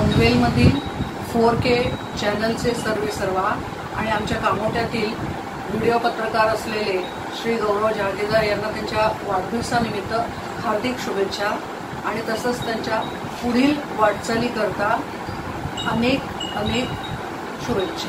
पनवेलमधील four के चॅनलचे सर्वे सर्वा आणि आमच्या कामोट्यातील व्हिडिओ पत्रकार असलेले श्री गौरव जहागीरदार यांना त्यांच्या वाढदिवसानिमित्त हार्दिक शुभेच्छा. आणि तसंच त्यांच्या पुढील वाटचालीकरता अनेक अनेक शुभेच्छा.